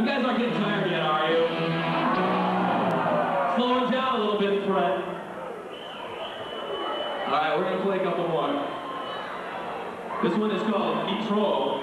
You guys aren't getting tired yet, are you? Slowing down a little bit, Fred. All right, we're gonna play a couple more. This one is called Nitro.